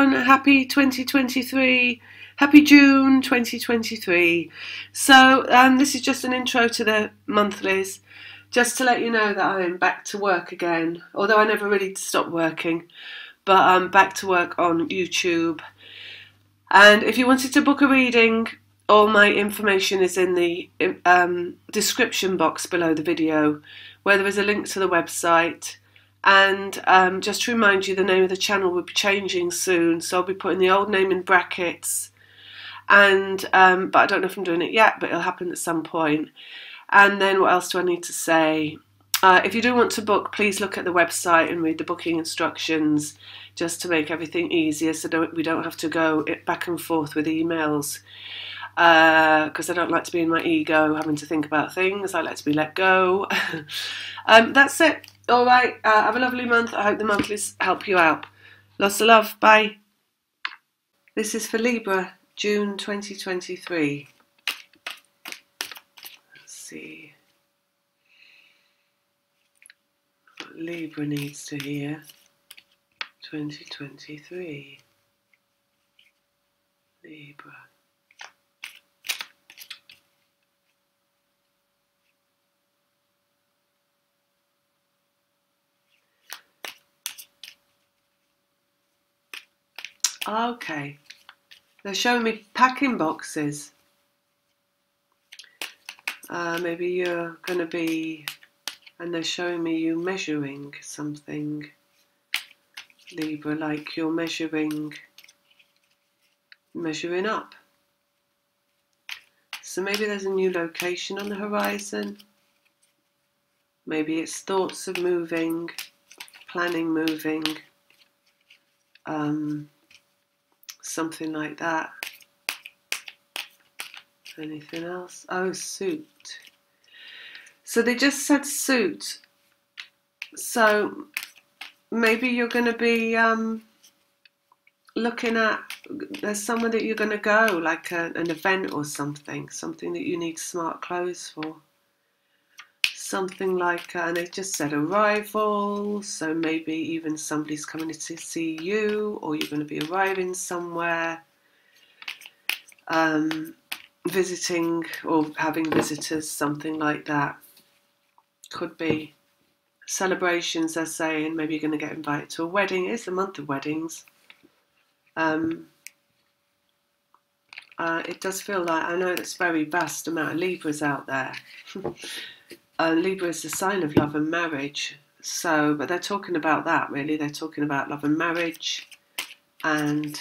everyone. Happy 2023. Happy June 2023. So, um, this is just an intro to the monthlies, just to let you know that I'm back to work again. Although I never really stopped working, but I'm back to work on YouTube. And if you wanted to book a reading, all my information is in the um, description box below the video, where there is a link to the website and um, just to remind you, the name of the channel will be changing soon, so I'll be putting the old name in brackets. And um, but I don't know if I'm doing it yet, but it'll happen at some point. And then what else do I need to say? Uh, if you do want to book, please look at the website and read the booking instructions, just to make everything easier, so don't, we don't have to go back and forth with emails. Because uh, I don't like to be in my ego, having to think about things. I like to be let go. um, that's it. All right. Uh, have a lovely month. I hope the monthlies help you out. Lots of love. Bye. This is for Libra, June 2023. Let's see. What Libra needs to hear. 2023. Libra. Okay. They're showing me packing boxes. Uh, maybe you're going to be, and they're showing me you measuring something. Libra, like you're measuring, measuring up. So maybe there's a new location on the horizon. Maybe it's thoughts of moving, planning moving. Um, something like that. Anything else? Oh, suit. So they just said suit. So maybe you're going to be um, looking at, there's somewhere that you're going to go, like a, an event or something, something that you need smart clothes for something like, uh, and it just said arrival, so maybe even somebody's coming to see you, or you're going to be arriving somewhere, um, visiting or having visitors, something like that. Could be celebrations, they're saying, maybe you're going to get invited to a wedding. It's the month of weddings. Um, uh, it does feel like, I know it's very vast amount of Libras out there. uh, Libra is the sign of love and marriage. So, but they're talking about that really. They're talking about love and marriage and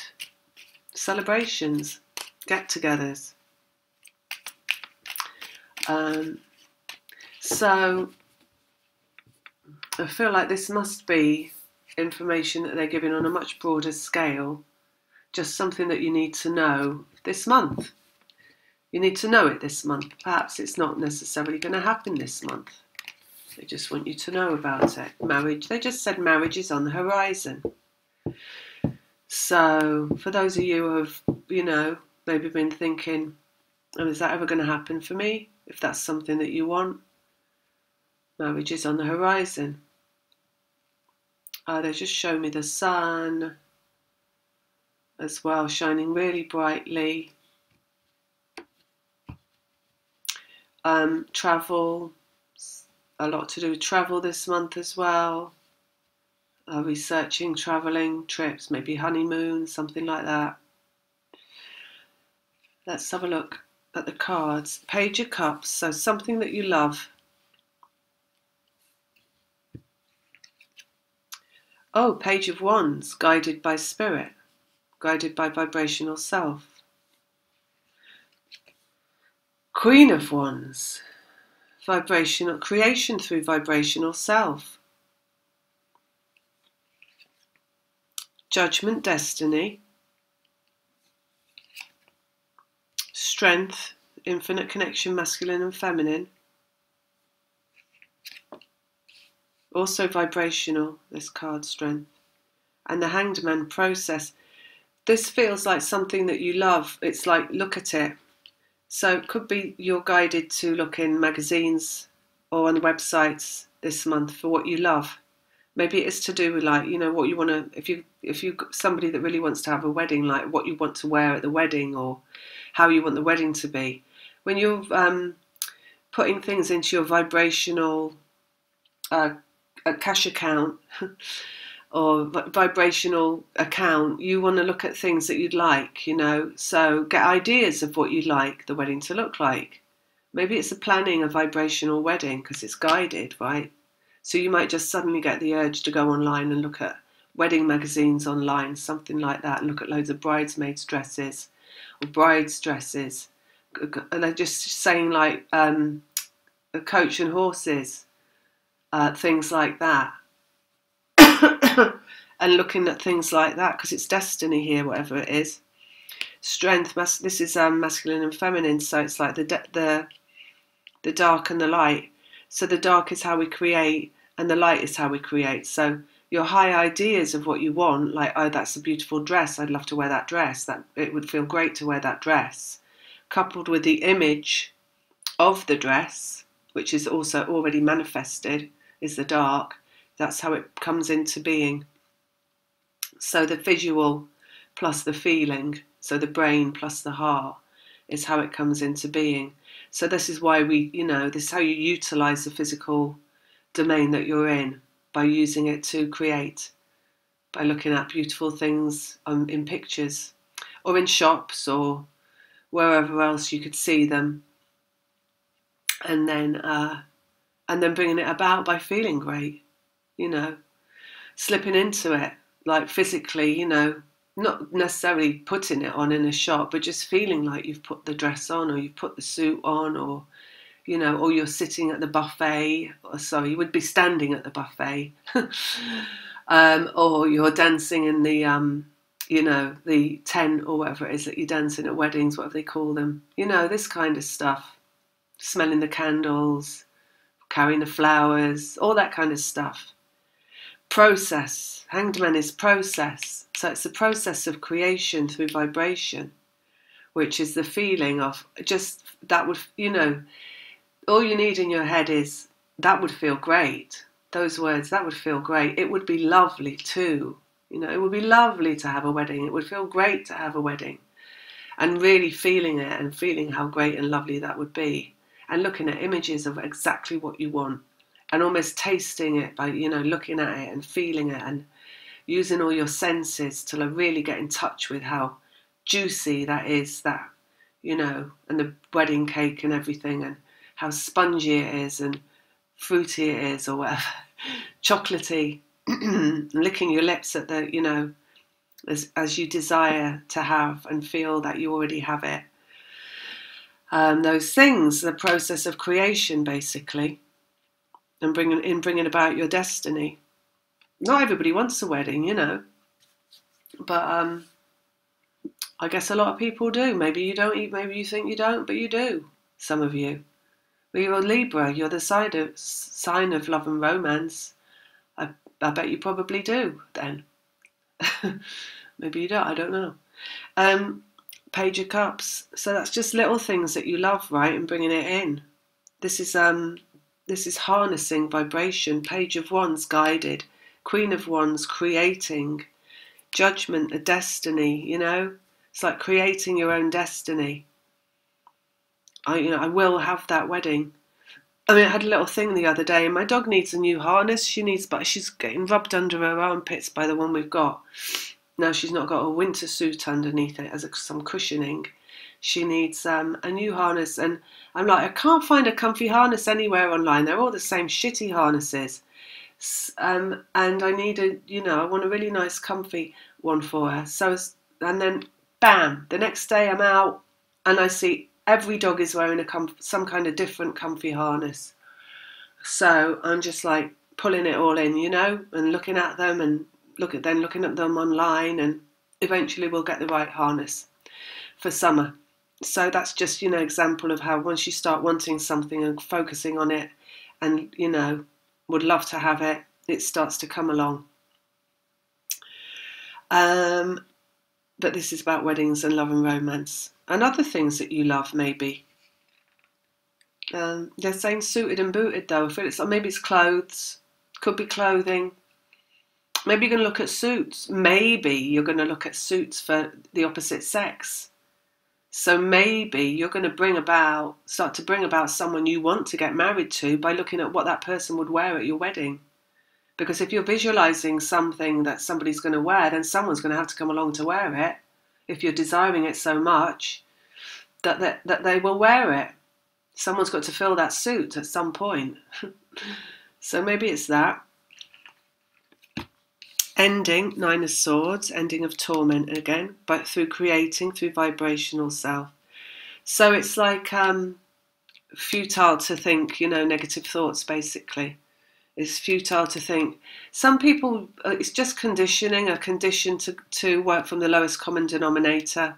celebrations, get togethers. Um, so, I feel like this must be information that they're giving on a much broader scale, just something that you need to know this month. You need to know it this month. Perhaps it's not necessarily going to happen this month. They just want you to know about it. Marriage, they just said marriage is on the horizon. So, for those of you who have, you know, maybe been thinking, oh, is that ever going to happen for me? If that's something that you want, marriage is on the horizon. They just show me the sun as well, shining really brightly Um, travel, a lot to do with travel this month as well. Uh, researching, travelling, trips, maybe honeymoon, something like that. Let's have a look at the cards. Page of Cups, so something that you love. Oh, Page of Wands, guided by spirit, guided by vibrational self. Queen of Wands, vibrational creation through vibrational self. Judgment, destiny. Strength, infinite connection, masculine and feminine. Also vibrational, this card, strength. And the Hanged Man process. This feels like something that you love. It's like, look at it so it could be you're guided to look in magazines or on websites this month for what you love. Maybe it's to do with like you know what you want to if you if you somebody that really wants to have a wedding, like what you want to wear at the wedding or how you want the wedding to be. When you're um, putting things into your vibrational uh, cash account or vibrational account, you want to look at things that you'd like, you know. So get ideas of what you'd like the wedding to look like. Maybe it's the planning a vibrational wedding because it's guided, right? So you might just suddenly get the urge to go online and look at wedding magazines online, something like that, and look at loads of bridesmaids' dresses or brides' dresses. And they're just saying like um, a coach and horses, uh, things like that. and looking at things like that because it's destiny here, whatever it is. Strength. This is um, masculine and feminine, so it's like the the the dark and the light. So the dark is how we create, and the light is how we create. So your high ideas of what you want, like oh, that's a beautiful dress. I'd love to wear that dress. That it would feel great to wear that dress, coupled with the image of the dress, which is also already manifested, is the dark. That's how it comes into being. So the visual plus the feeling, so the brain plus the heart, is how it comes into being. So this is why we, you know, this is how you utilize the physical domain that you're in by using it to create, by looking at beautiful things um, in pictures or in shops or wherever else you could see them, and then uh, and then bringing it about by feeling great, you know, slipping into it like physically, you know, not necessarily putting it on in a shop, but just feeling like you've put the dress on or you've put the suit on or, you know, or you're sitting at the buffet, or sorry, you would be standing at the buffet, um, or you're dancing in the, um, you know, the tent or whatever it is that you dance in at weddings, whatever they call them, you know, this kind of stuff, smelling the candles, carrying the flowers, all that kind of stuff. Process. Hanged Man is process so it's the process of creation through vibration, which is the feeling of just that would, you know, all you need in your head is that would feel great. Those words, that would feel great. It would be lovely too. You know, it would be lovely to have a wedding. It would feel great to have a wedding. And really feeling it and feeling how great and lovely that would be. And looking at images of exactly what you want and almost tasting it by, you know, looking at it and feeling it and using all your senses to really get in touch with how juicy that is, that, you know, and the wedding cake and everything, and how spongy it is and fruity it is, or whatever, chocolatey, licking your lips at the, you know, as, as you desire to have and feel that you already have it. Um, those things, the process of creation, basically, and bringing in bringing about your destiny not everybody wants a wedding, you know. But um, I guess a lot of people do. Maybe you don't. Maybe you think you don't, but you do. Some of you. But you're a Libra. You're the side of, sign of love and romance. I, I bet you probably do. Then. maybe you don't. I don't know. Um, Page of Cups. So that's just little things that you love, right? And bringing it in. This is um, this is harnessing vibration. Page of Wands guided Queen of Wands creating judgment, a destiny, you know? It's like creating your own destiny. I, you know, I will have that wedding. I mean, I had a little thing the other day, and my dog needs a new harness. She needs, but she's getting rubbed under her armpits by the one we've got. Now she's not got a winter suit underneath it as a, some cushioning. She needs um, a new harness, and I'm like, I can't find a comfy harness anywhere online. They're all the same shitty harnesses. Um, and I need a, you know, I want a really nice, comfy one for her. So, and then, bam, the next day I'm out and I see every dog is wearing a some kind of different comfy harness. So I'm just like pulling it all in, you know, and looking at them and look at then looking at them online, and eventually we'll get the right harness for summer. So that's just you know example of how once you start wanting something and focusing on it, and you know would love to have it, it starts to come along. Um, but this is about weddings and love and romance and other things that you love, maybe. Um, they're saying suited and booted though. It's maybe it's clothes, could be clothing, maybe you're going to look at suits. Maybe you're going to look at suits for the opposite sex. So maybe you're going to bring about, start to bring about someone you want to get married to by looking at what that person would wear at your wedding. Because if you're visualizing something that somebody's going to wear, then someone's going to have to come along to wear it. If you're desiring it so much that, that, that they will wear it. Someone's got to fill that suit at some point. so maybe it's that ending nine of swords ending of torment again but through creating through vibrational self. So it's like um, futile to think you know negative thoughts basically. It's futile to think. Some people uh, it's just conditioning a condition to, to work from the lowest common denominator.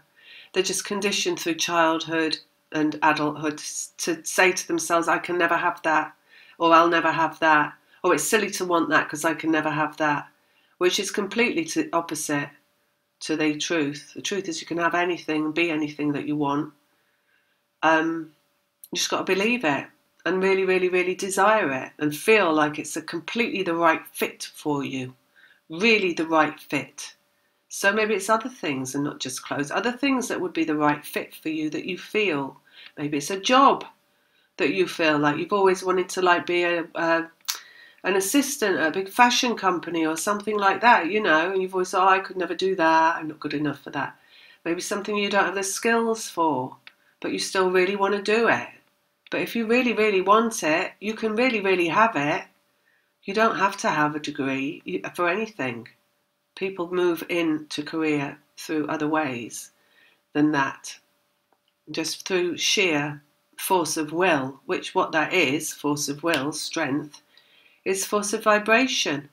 They're just conditioned through childhood and adulthood to say to themselves i can never have that or i'll never have that or it's silly to want that because i can never have that which is completely to opposite to the truth. The truth is you can have anything and be anything that you want. Um, you just got to believe it and really, really, really desire it and feel like it's a completely the right fit for you. Really the right fit. So maybe it's other things and not just clothes. Other things that would be the right fit for you that you feel. Maybe it's a job that you feel like you've always wanted to like be a, a an assistant at a big fashion company or something like that, you know, and you've always thought, oh, I could never do that, I'm not good enough for that. Maybe something you don't have the skills for, but you still really want to do it. But if you really, really want it, you can really, really have it. You don't have to have a degree for anything. People move into career through other ways than that, just through sheer force of will, which what that is, force of will, strength, is force of vibration.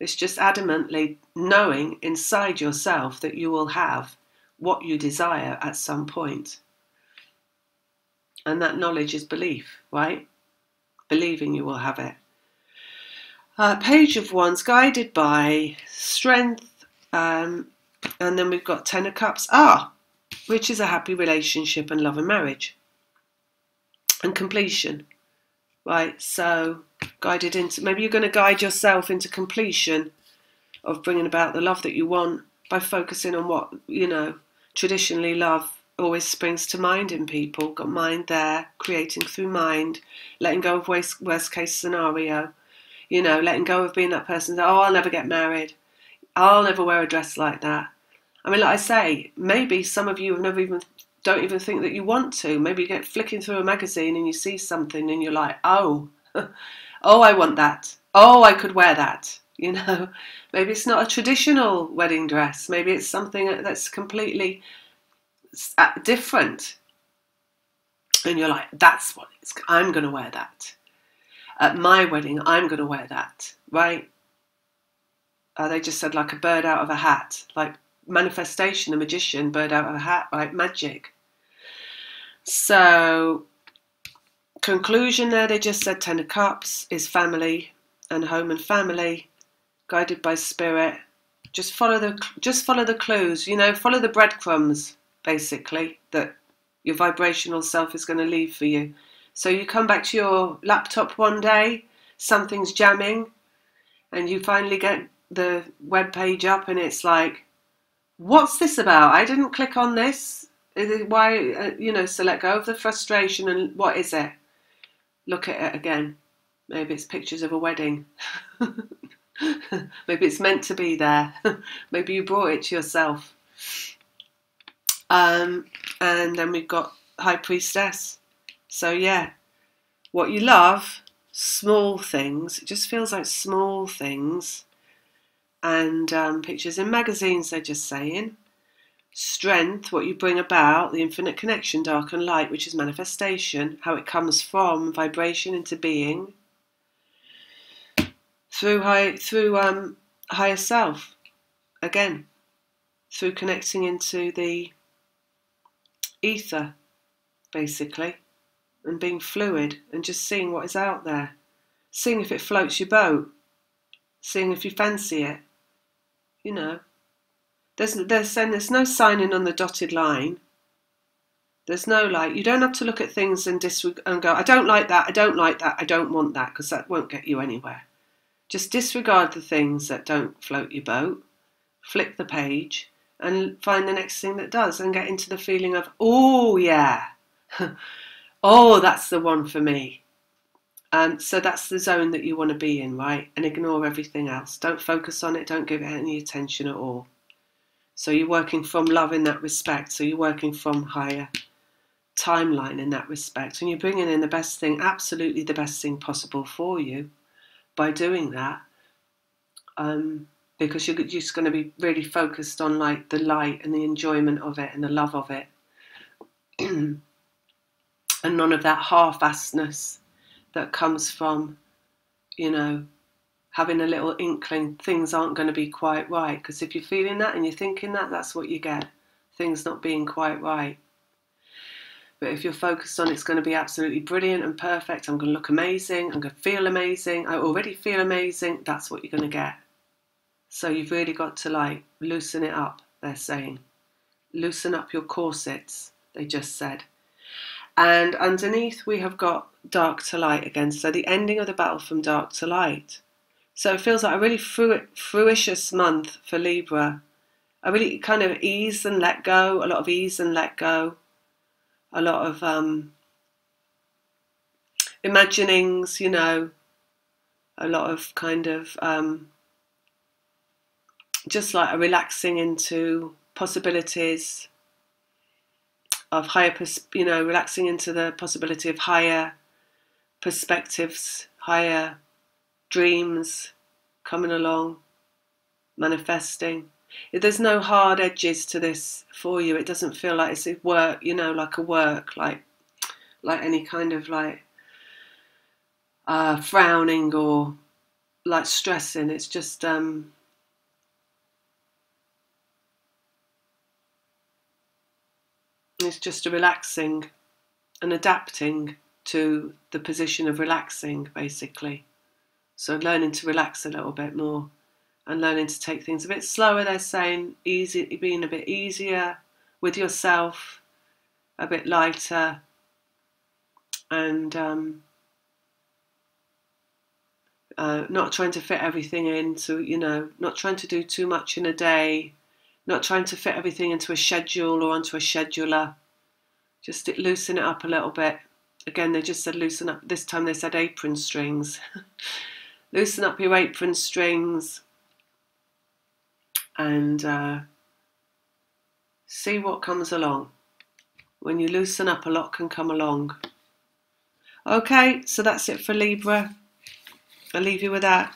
It's just adamantly knowing inside yourself that you will have what you desire at some point. And that knowledge is belief, right? Believing you will have it. Uh, page of Wands, guided by strength, um, and then we've got Ten of Cups, ah, which is a happy relationship and love and marriage, and completion, right? So guided into maybe you're going to guide yourself into completion of bringing about the love that you want by focusing on what you know traditionally love always springs to mind in people. Got mind there creating through mind letting go of worst, worst case scenario. You know letting go of being that person that oh i'll never get married. I'll never wear a dress like that. I mean like i say maybe some of you have never even don't even think that you want to maybe you get flicking through a magazine and you see something and you're like oh oh, I want that. Oh, I could wear that. You know, maybe it's not a traditional wedding dress. Maybe it's something that's completely uh, different. And you're like, that's what it's, I'm going to wear that. At my wedding, I'm going to wear that, right? Uh, they just said like a bird out of a hat, like manifestation, a magician, bird out of a hat, like magic. So conclusion there, they just said Ten of Cups is family and home and family, guided by spirit. Just follow the just follow the clues, you know, follow the breadcrumbs basically that your vibrational self is going to leave for you. So you come back to your laptop one day, something's jamming, and you finally get the web page up, and it's like, what's this about? I didn't click on this. Why, uh, you know, so let go of the frustration and what is it? look at it again. Maybe it's pictures of a wedding. Maybe it's meant to be there. Maybe you brought it to yourself. Um, and then we've got High Priestess. So, yeah, what you love, small things, it just feels like small things. And um, pictures in magazines, they're just saying strength, what you bring about, the infinite connection, dark and light, which is manifestation, how it comes from vibration into being, through high, through um, higher self, again, through connecting into the ether, basically, and being fluid and just seeing what is out there, seeing if it floats your boat, seeing if you fancy it, you know. There's, there's, there's no signing on the dotted line. There's no like, you don't have to look at things and disreg- and go, I don't like that, I don't like that, I don't want that, because that won't get you anywhere. Just disregard the things that don't float your boat, flip the page, and find the next thing that does, and get into the feeling of, oh, yeah, oh, that's the one for me. Um, so that's the zone that you want to be in, right? And ignore everything else. Don't focus on it, don't give it any attention at all. So you're working from love in that respect. So you're working from higher timeline in that respect. And you're bringing in the best thing, absolutely the best thing possible for you by doing that. Um, because you're just going to be really focused on like the light and the enjoyment of it and the love of it. and none of that half-assedness that comes from, you know, having a little inkling things aren't going to be quite right. Because if you're feeling that and you're thinking that, that's what you get things not being quite right. But if you're focused on it's going to be absolutely brilliant and perfect, I'm going to look amazing, I'm going to feel amazing, I already feel amazing, that's what you're going to get. So you've really got to like loosen it up, they're saying. Loosen up your corsets, they just said. And underneath we have got dark to light again. So the ending of the battle from dark to light. So it feels like a really fruitious month for Libra. A really kind of ease and let go, a lot of ease and let go, a lot of um, imaginings, you know, a lot of kind of um, just like a relaxing into possibilities of higher, you know, relaxing into the possibility of higher perspectives, higher dreams coming along, manifesting. There's no hard edges to this for you. It doesn't feel like it's a work, you know, like a work, like like any kind of like uh, frowning or like stressing. It's just um, it's just a relaxing and adapting to the position of relaxing, basically. So learning to relax a little bit more and learning to take things a bit slower. They're saying easy, being a bit easier with yourself, a bit lighter, and um, uh, not trying to fit everything in. So, you know, not trying to do too much in a day, not trying to fit everything into a schedule or onto a scheduler. Just loosen it up a little bit. Again, they just said loosen up. This time they said apron strings. loosen up your apron strings and uh, see what comes along. When you loosen up, a lot can come along. Okay, so that's it for Libra. I'll leave you with that.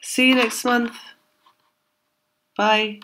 See you next month. Bye.